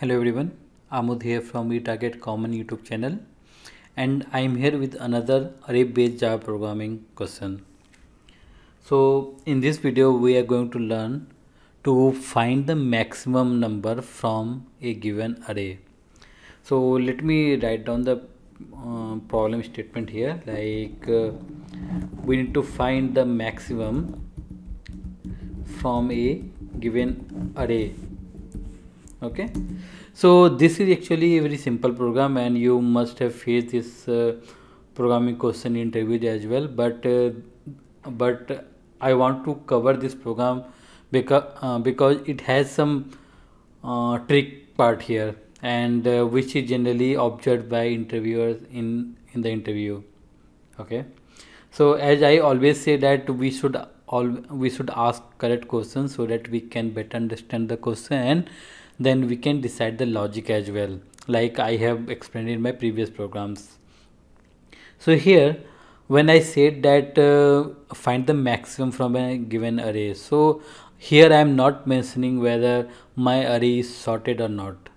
Hello everyone, Amod here from Retarget Common YouTube channel and I am here with another array based Java programming question. So in this video we are going to learn to find the maximum number from a given array. So let me write down the uh, problem statement here like uh, we need to find the maximum from a given array okay? So this is actually a very simple program and you must have faced this uh, programming question in as well. But uh, but i want to cover this program because uh, because it has some uh, trick part here and uh, which is generally observed by interviewers in in the interview. Okay? So as i always say that we should all we should ask correct questions so that we can better understand the question and then we can decide the logic as well like I have explained in my previous programs. So here when I said that uh, find the maximum from a given array so here I am not mentioning whether my array is sorted or not.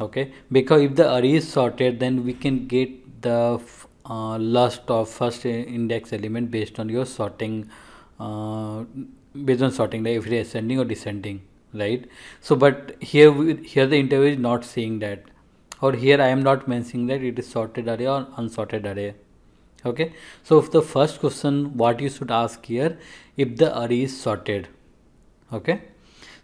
Okay? Because if the array is sorted then we can get the uh, last of first index element based on your sorting uh, based on sorting like if it is ascending or descending right? So but here we, here the interview is not saying that. Or here I am not mentioning that it is sorted array or unsorted array. Okay? So if the first question what you should ask here if the array is sorted. Okay?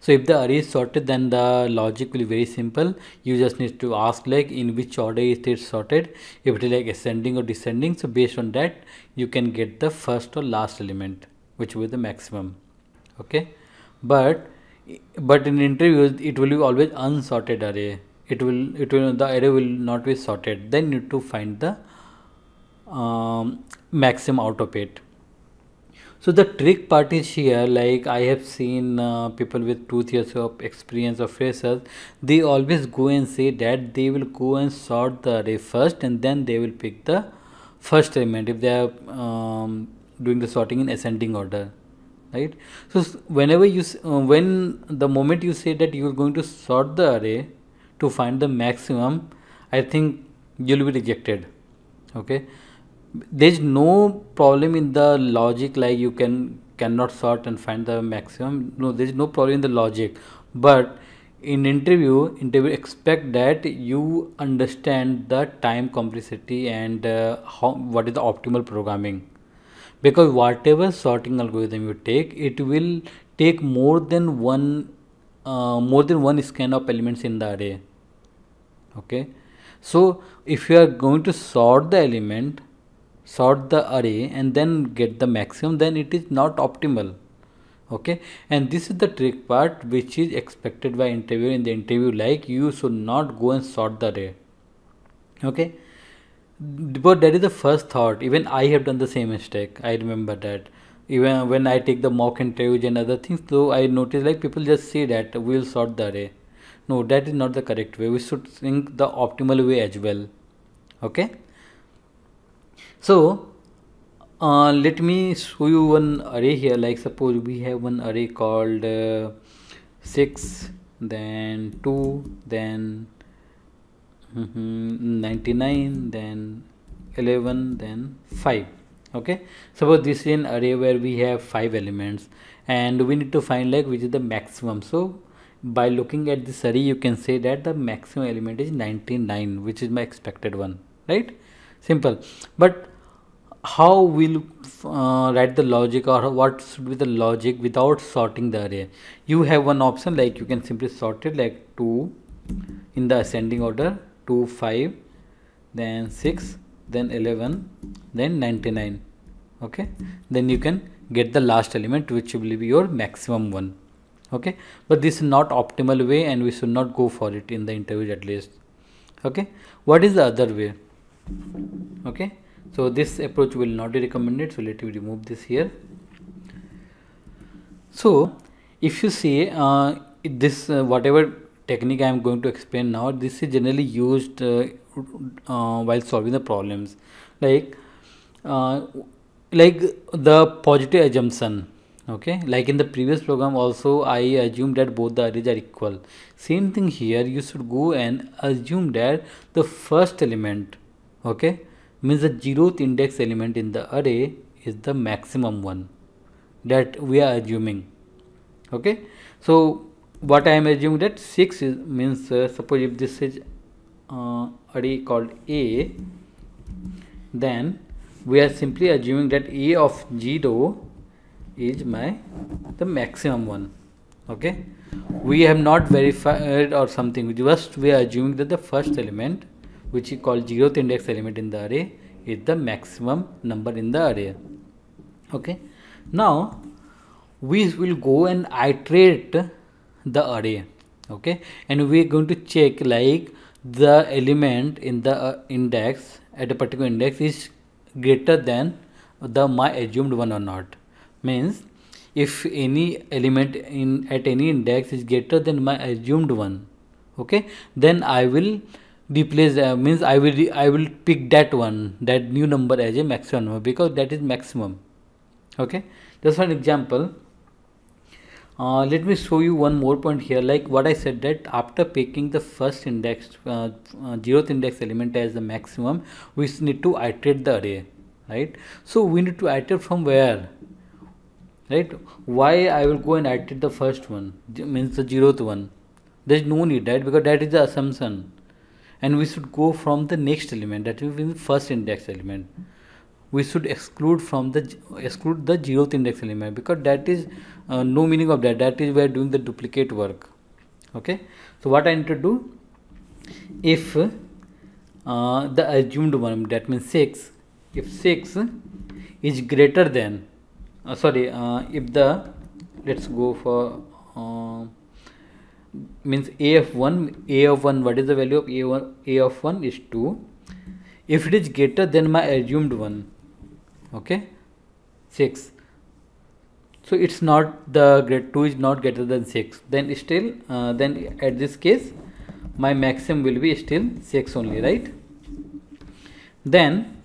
So if the array is sorted then the logic will be very simple. You just need to ask like in which order is it sorted? If it is like ascending or descending so based on that you can get the first or last element which will be the maximum. Okay? But but in interviews it will be always unsorted array. It will it will the array will not be sorted. Then you need to find the um, maximum out of it. So the trick part is here like i have seen uh, people with two years of experience of freshers they always go and say that they will go and sort the array first and then they will pick the first element if they are um, doing the sorting in ascending order right? So whenever you uh, when the moment you say that you are going to sort the array to find the maximum i think you'll be rejected okay? There's no problem in the logic like you can cannot sort and find the maximum. No there's no problem in the logic. But in interview interview expect that you understand the time complexity and uh, how what is the optimal programming because whatever sorting algorithm you take it will take more than one uh, more than one scan of elements in the array. Okay? So if you are going to sort the element sort the array and then get the maximum then it is not optimal. Okay? And this is the trick part which is expected by interviewer. In the interview like you should not go and sort the array. Okay but that is the first thought. Even i have done the same mistake. I remember that. Even when i take the mock interviews and other things so i notice like people just say that we'll sort the array. No that is not the correct way. We should think the optimal way as well. Okay? So uh, let me show you one array here. Like suppose we have one array called uh, 6 then 2 then. 99 then 11 then 5 okay? Suppose this is an array where we have five elements and we need to find like which is the maximum. So by looking at this array you can say that the maximum element is 99 which is my expected one. Right? Simple. But how will uh, write the logic or what should be the logic without sorting the array? You have one option like you can simply sort it like 2 in the ascending order 2 5 then 6 then 11 then 99 okay? Then you can get the last element which will be your maximum one. Okay? But this is not optimal way and we should not go for it in the interview at least. Okay? What is the other way? Okay? So this approach will not be recommended so let me remove this here. So if you see uh, this uh, whatever technique I am going to explain now this is generally used uh, uh, while solving the problems. Like uh, like the positive assumption okay? Like in the previous program also I assumed that both the arrays are equal. Same thing here you should go and assume that the first element okay? Means the zeroth index element in the array is the maximum one that we are assuming okay? So what I am assuming that 6 is means uh, suppose if this is uh, array called A then we are simply assuming that A of 0 is my the maximum one okay? We have not verified or something. Just we are assuming that the first element which is called zeroth index element in the array is the maximum number in the array okay? Now we will go and iterate the array okay? And we are going to check like the element in the uh, index at a particular index is greater than the my assumed one or not. Means if any element in at any index is greater than my assumed one okay? Then i will replace uh, means i will i will pick that one that new number as a maximum because that is maximum okay? Just for an example uh, let me show you one more point here. Like what I said that after picking the first index uh, uh, zeroth index element as the maximum we need to iterate the array right? So we need to iterate from where? Right? Why I will go and iterate the first one? Means the zeroth one. There is no need right? Because that is the assumption. And we should go from the next element that will be the first index element we should exclude from the exclude the zeroth index element because that is uh, no meaning of that. That is we are doing the duplicate work. Okay? So what i need to do? If uh, the assumed one that means 6 if 6 is greater than uh, sorry uh, if the let's go for uh, means a of 1 a of 1 what is the value of a1 a of 1 is 2 if it is greater than my assumed one okay? 6 so it's not the grade 2 is not greater than 6 then still uh, then at this case my maximum will be still 6 only right? Then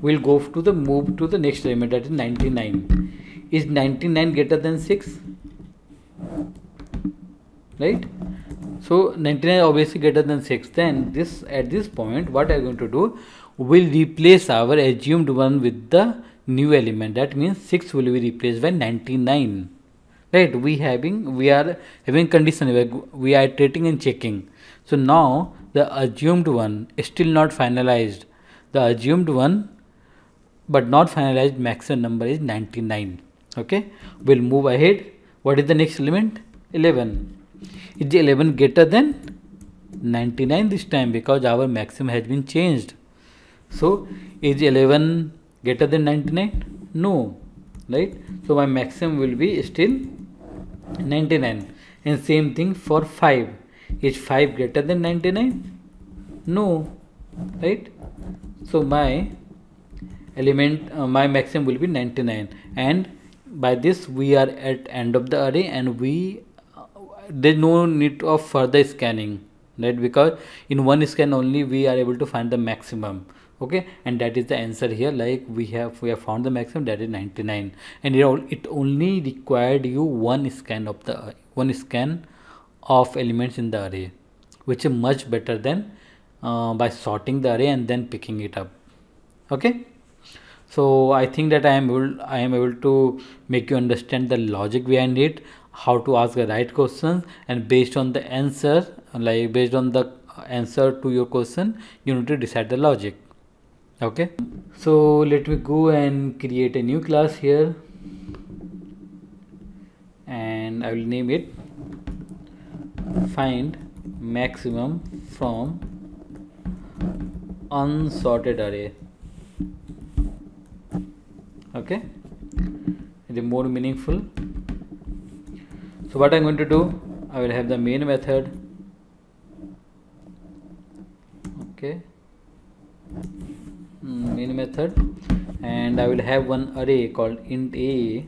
we'll go to the move to the next element that is 99 is 99 greater than 6 right? So 99 obviously greater than 6 then this at this point what i'm going to do will replace our assumed one with the new element. That means 6 will be replaced by 99 right? We having we are having condition we are iterating and checking. So now the assumed one is still not finalized. The assumed one but not finalized maximum number is 99 okay? We'll move ahead. What is the next element? 11 is the 11 greater than 99 this time? Because our maximum has been changed so is 11 greater than 99? No, right? So my maximum will be still 99. And same thing for 5. Is 5 greater than 99? No, right? So my element, uh, my maximum will be 99. And by this we are at end of the array and we uh, there's no need of further scanning right because in one scan only we are able to find the maximum okay? And that is the answer here. Like we have we have found the maximum that is 99 and it, only required you one scan of the one scan of elements in the array which is much better than uh, by sorting the array and then picking it up. Okay? So i think that i am able i am able to make you understand the logic behind it how to ask the right questions and based on the answer like based on the answer to your question you need to decide the logic okay. So let me go and create a new class here. And I will name it find maximum from unsorted array. Okay. It is more meaningful. So what I'm going to do I will have the main method. Okay Hmm, main method? And I will have one array called int a.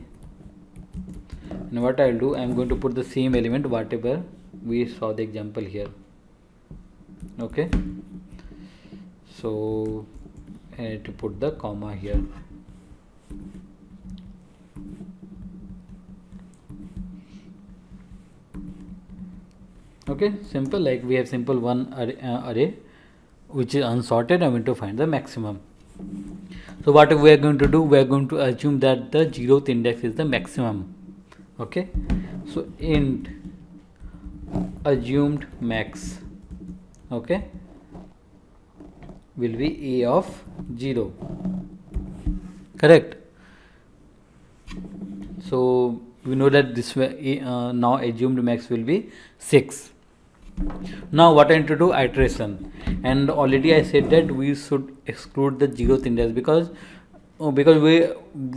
And what I'll do I'm going to put the same element whatever we saw the example here. Okay? So I need to put the comma here. Okay? Simple like we have simple one array, uh, array which is unsorted we need to find the maximum. So what we are going to do we are going to assume that the zeroth index is the maximum. Okay? So int assumed max okay will be a of 0 correct? So we know that this way uh, now assumed max will be 6 now what I need to do? Iteration. And already I said that we should exclude the zeroth index because uh, because we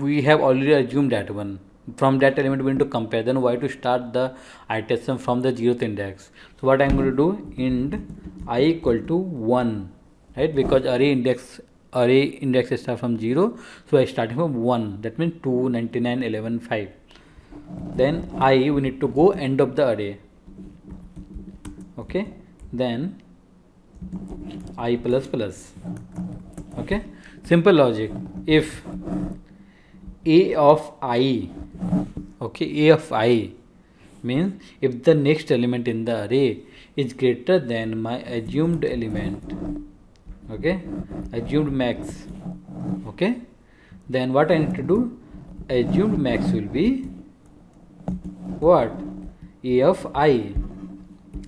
we have already assumed that one. From that element we need to compare. Then why to start the iteration from the zeroth index so what I'm going to do? Int i equal to 1 right? Because array index array index start from 0 so I starting from 1 that means 2 99 11 5 then i we need to go end of the array okay? Then i plus plus. Okay? Simple logic. If a of i okay a of i means if the next element in the array is greater than my assumed element okay assumed max okay then what i need to do? Assumed max will be what? A of i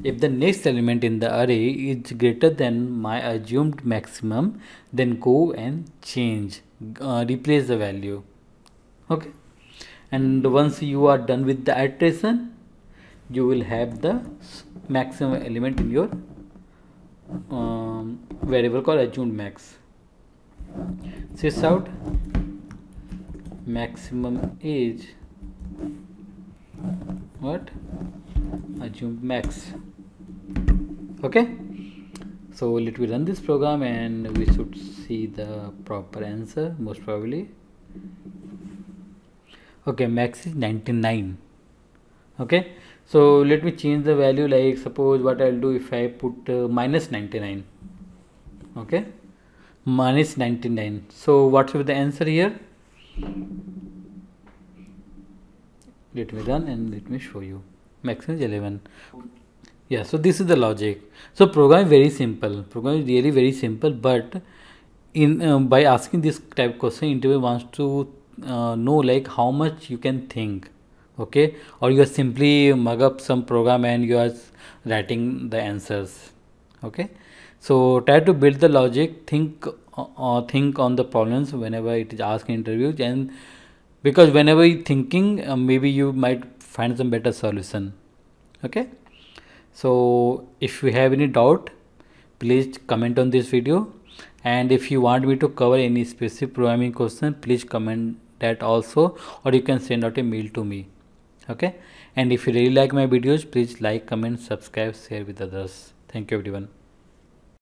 if the next element in the array is greater than my assumed maximum, then go and change, uh, replace the value. Okay. And once you are done with the iteration, you will have the maximum element in your um, variable called assumed max. Sys out maximum is what assumed max okay? So let me run this program and we should see the proper answer most probably. Okay max is 99 okay? So let me change the value like suppose what I'll do if I put uh, minus 99 okay? Minus 99 so what should be the answer here? Let me run and let me show you. Max is 11 yeah so this is the logic. So program is very simple. Program is really very simple but in uh, by asking this type question interview wants to uh, know like how much you can think okay? Or you are simply mug up some program and you are writing the answers okay? So try to build the logic think uh, uh think on the problems whenever it is asked in interviews and because whenever you thinking uh, maybe you might find some better solution okay so if you have any doubt please comment on this video. And if you want me to cover any specific programming question please comment that also or you can send out a mail to me. Okay? And if you really like my videos please like comment subscribe share with others. Thank you everyone